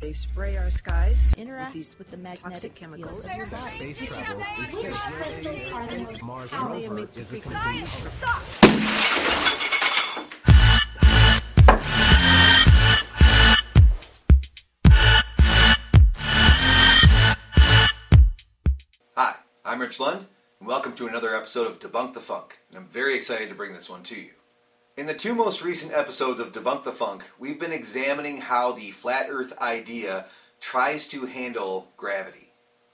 They spray our skies interact with these with the magnetic toxic chemicals. your body. Space travel is space. Mars And rover emit is a frequencies. complete Hi, I'm Rich Lund, and welcome to another episode of Debunk the Funk, and I'm very excited to bring this one to you. In the two most recent episodes of Debunk the Funk, we've been examining how the flat earth idea tries to handle gravity.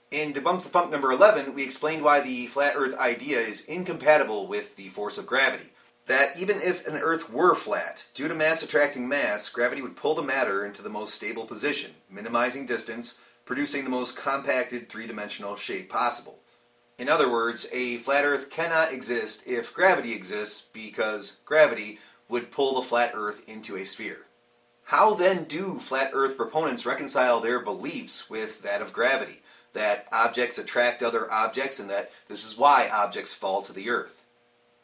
In Debunk the Funk number 11, we explained why the flat earth idea is incompatible with the force of gravity. That even if an earth were flat, due to mass attracting mass, gravity would pull the matter into the most stable position, minimizing distance, producing the most compacted three dimensional shape possible. In other words, a flat earth cannot exist if gravity exists because gravity would pull the flat earth into a sphere. How then do flat earth proponents reconcile their beliefs with that of gravity? That objects attract other objects and that this is why objects fall to the earth.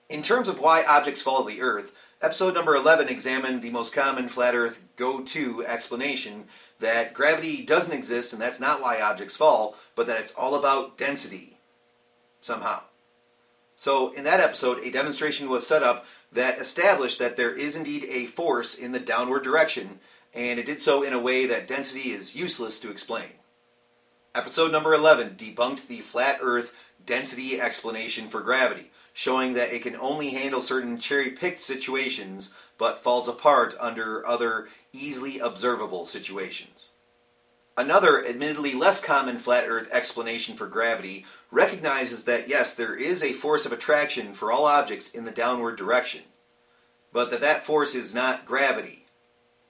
In terms of why objects fall to the earth, episode number 11 examined the most common flat earth go to explanation that gravity doesn't exist and that's not why objects fall, but that it's all about density somehow. So, in that episode, a demonstration was set up that established that there is indeed a force in the downward direction, and it did so in a way that density is useless to explain. Episode number 11 debunked the flat earth density explanation for gravity, showing that it can only handle certain cherry picked situations but falls apart under other easily observable situations. Another, admittedly less common flat earth explanation for gravity recognizes that yes, there is a force of attraction for all objects in the downward direction, but that that force is not gravity.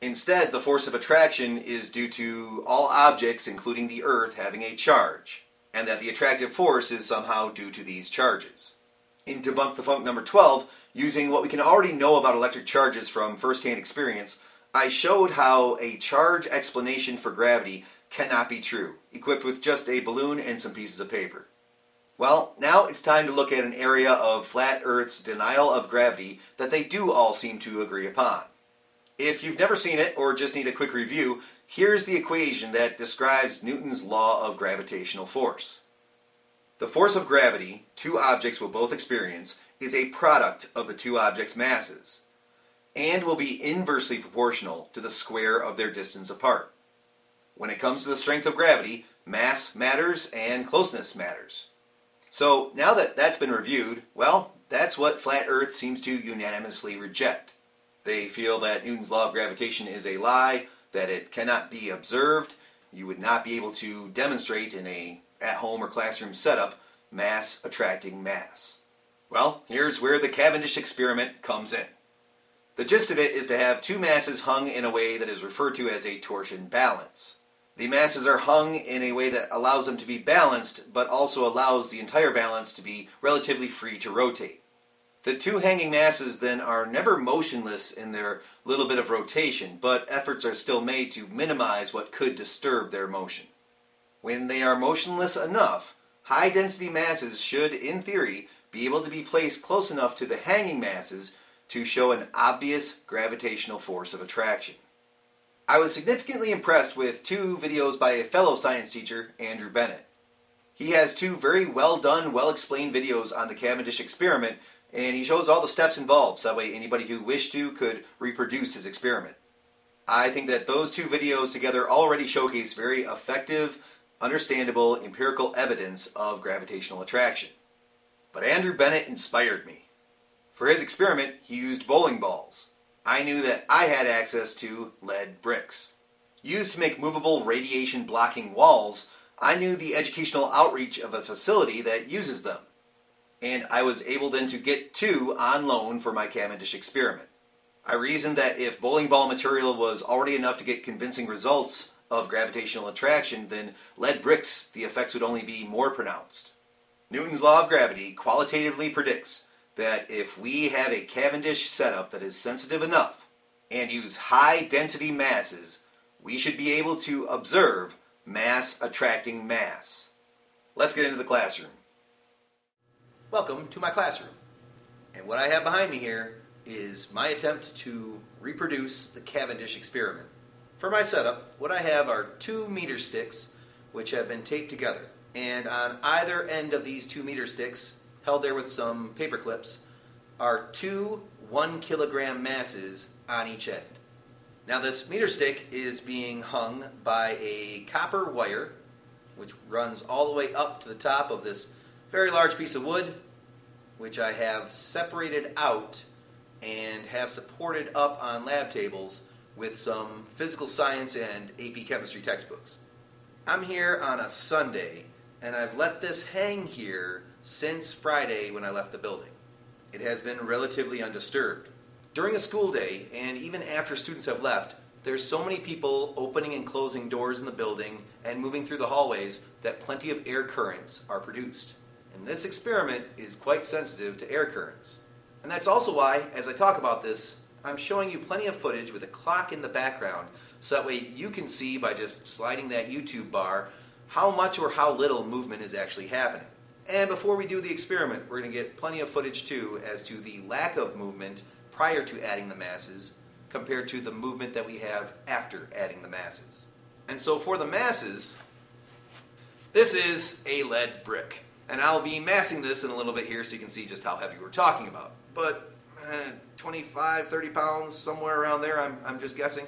Instead, the force of attraction is due to all objects, including the Earth, having a charge, and that the attractive force is somehow due to these charges. In Debunk the Funk number 12, using what we can already know about electric charges from first-hand experience, I showed how a charge explanation for gravity cannot be true, equipped with just a balloon and some pieces of paper. Well, now it's time to look at an area of flat Earth's denial of gravity that they do all seem to agree upon. If you've never seen it or just need a quick review, here's the equation that describes Newton's law of gravitational force. The force of gravity two objects will both experience is a product of the two objects' masses and will be inversely proportional to the square of their distance apart. When it comes to the strength of gravity, mass matters and closeness matters. So now that that's been reviewed, well, that's what flat Earth seems to unanimously reject. They feel that Newton's law of gravitation is a lie, that it cannot be observed, you would not be able to demonstrate in a at-home or classroom setup mass attracting mass. Well, here's where the Cavendish experiment comes in. The gist of it is to have two masses hung in a way that is referred to as a torsion balance. The masses are hung in a way that allows them to be balanced, but also allows the entire balance to be relatively free to rotate. The two hanging masses then are never motionless in their little bit of rotation, but efforts are still made to minimize what could disturb their motion. When they are motionless enough, high density masses should, in theory, be able to be placed close enough to the hanging masses to show an obvious gravitational force of attraction. I was significantly impressed with two videos by a fellow science teacher, Andrew Bennett. He has two very well done, well explained videos on the Cavendish experiment, and he shows all the steps involved, so that way anybody who wished to could reproduce his experiment. I think that those two videos together already showcase very effective, understandable, empirical evidence of gravitational attraction. But Andrew Bennett inspired me. For his experiment, he used bowling balls. I knew that I had access to lead bricks. Used to make movable radiation blocking walls, I knew the educational outreach of a facility that uses them. And I was able then to get two on loan for my Cavendish experiment. I reasoned that if bowling ball material was already enough to get convincing results of gravitational attraction, then lead bricks, the effects would only be more pronounced. Newton's law of gravity qualitatively predicts that if we have a Cavendish setup that is sensitive enough and use high density masses, we should be able to observe mass attracting mass. Let's get into the classroom. Welcome to my classroom. And what I have behind me here is my attempt to reproduce the Cavendish experiment. For my setup, what I have are two meter sticks which have been taped together. And on either end of these two meter sticks, held there with some paper clips, are two one kilogram masses on each end. Now, this meter stick is being hung by a copper wire, which runs all the way up to the top of this very large piece of wood, which I have separated out and have supported up on lab tables with some physical science and AP chemistry textbooks. I'm here on a Sunday, and I've let this hang here since Friday when I left the building. It has been relatively undisturbed. During a school day, and even after students have left, there's so many people opening and closing doors in the building and moving through the hallways that plenty of air currents are produced. And this experiment is quite sensitive to air currents. And that's also why, as I talk about this, I'm showing you plenty of footage with a clock in the background so that way you can see by just sliding that YouTube bar how much or how little movement is actually happening. And before we do the experiment, we're going to get plenty of footage too as to the lack of movement prior to adding the masses compared to the movement that we have after adding the masses. And so for the masses, this is a lead brick. And I'll be massing this in a little bit here so you can see just how heavy we're talking about. But eh, 25, 30 pounds, somewhere around there, I'm, I'm just guessing.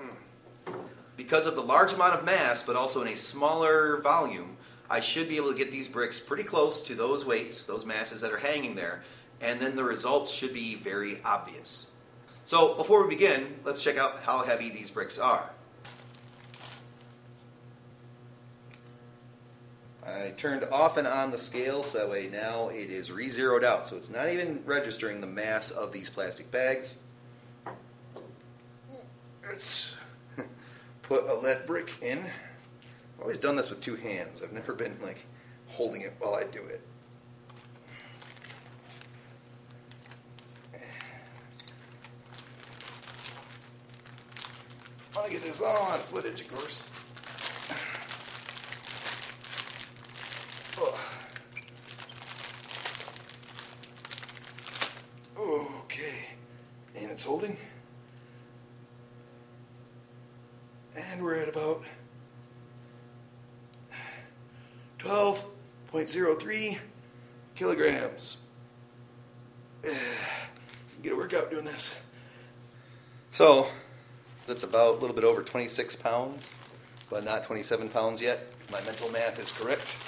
Mm. Because of the large amount of mass, but also in a smaller volume, I should be able to get these bricks pretty close to those weights, those masses that are hanging there, and then the results should be very obvious. So before we begin, let's check out how heavy these bricks are. I turned off and on the scale so that way now it is re-zeroed out. So it's not even registering the mass of these plastic bags. Let's put a lead brick in. I've always done this with two hands. I've never been like holding it while I do it. I want to get this on footage, of course. Okay, and it's holding. And we're at about 12.03 kilograms. Eh, get a workout doing this. So, that's about a little bit over 26 pounds, but not 27 pounds yet. My mental math is correct.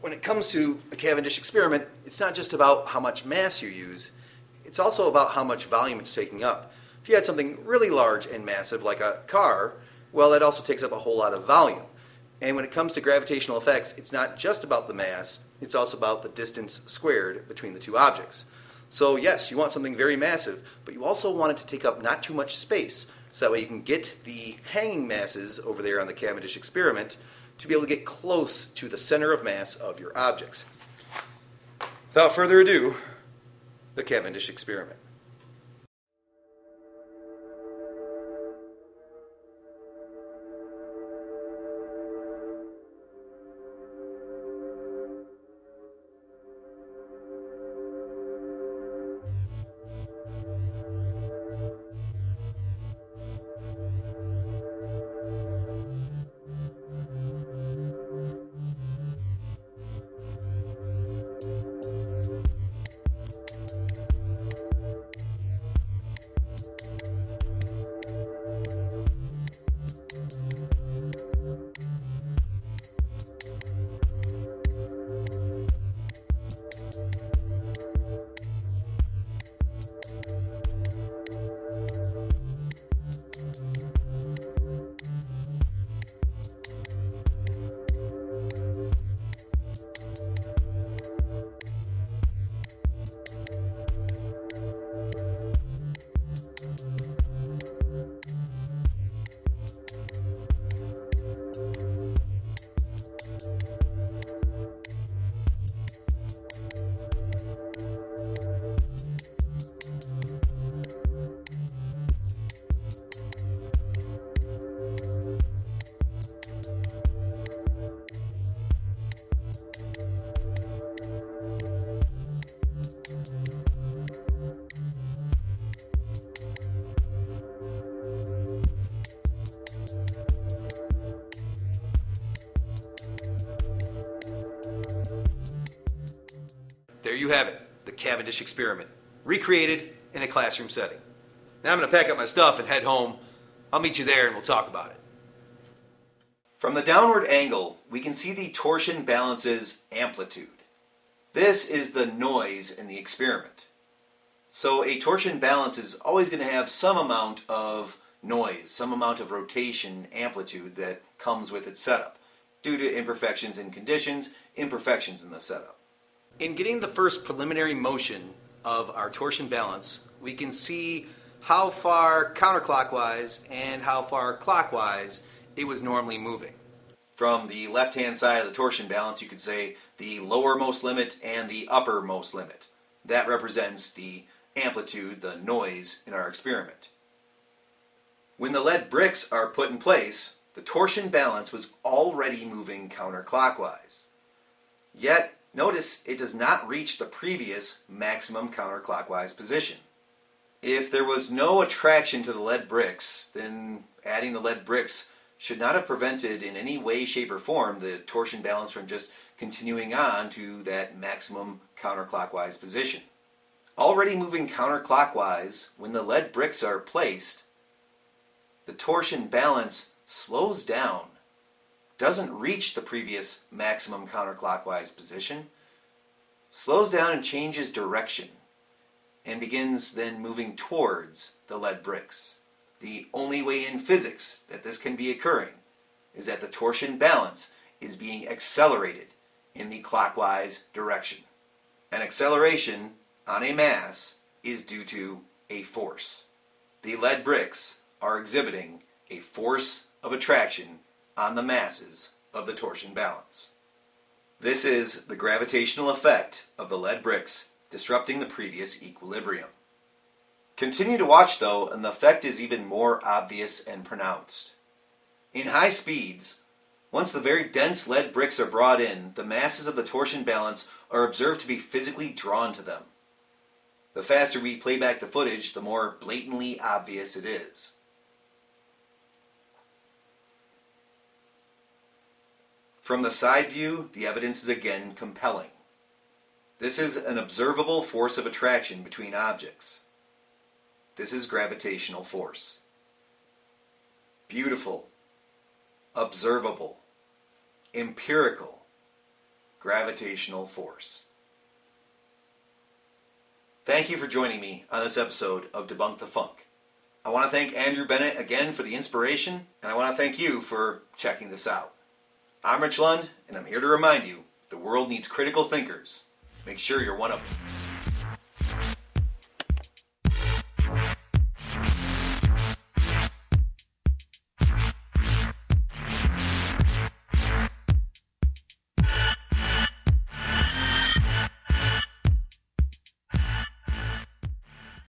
When it comes to a Cavendish experiment, it's not just about how much mass you use, it's also about how much volume it's taking up. If you had something really large and massive like a car, well, that also takes up a whole lot of volume. And when it comes to gravitational effects, it's not just about the mass, it's also about the distance squared between the two objects. So, yes, you want something very massive, but you also want it to take up not too much space, so that way you can get the hanging masses over there on the Cavendish experiment to be able to get close to the center of mass of your objects. Without further ado, the Cavendish experiment. There you have it the Cavendish experiment, recreated in a classroom setting. Now I'm going to pack up my stuff and head home. I'll meet you there and we'll talk about it. From the downward angle, we can see the torsion balance's amplitude. This is the noise in the experiment. So a torsion balance is always going to have some amount of noise, some amount of rotation amplitude that comes with its setup due to imperfections in conditions, imperfections in the setup. In getting the first preliminary motion of our torsion balance, we can see how far counterclockwise and how far clockwise it was normally moving. From the left hand side of the torsion balance, you could say the lowermost limit and the uppermost limit. That represents the amplitude, the noise in our experiment. When the lead bricks are put in place, the torsion balance was already moving counterclockwise. Yet, notice it does not reach the previous maximum counterclockwise position. If there was no attraction to the lead bricks, then adding the lead bricks should not have prevented in any way, shape, or form the torsion balance from just continuing on to that maximum counterclockwise position. Already moving counterclockwise, when the lead bricks are placed, the torsion balance slows down, doesn't reach the previous maximum counterclockwise position, slows down and changes direction, and begins then moving towards the lead bricks. The only way in physics that this can be occurring is that the torsion balance is being accelerated in the clockwise direction. An acceleration on a mass is due to a force. The lead bricks are exhibiting a force of attraction on the masses of the torsion balance. This is the gravitational effect of the lead bricks disrupting the previous equilibrium. Continue to watch though, and the effect is even more obvious and pronounced. In high speeds, once the very dense lead bricks are brought in, the masses of the torsion balance are observed to be physically drawn to them. The faster we play back the footage, the more blatantly obvious it is. From the side view, the evidence is again compelling. This is an observable force of attraction between objects. This is gravitational force. Beautiful, observable, empirical, gravitational force. Thank you for joining me on this episode of Debunk the Funk. I want to thank Andrew Bennett again for the inspiration, and I want to thank you for checking this out. I'm Rich Lund, and I'm here to remind you the world needs critical thinkers. Make sure you're one of them.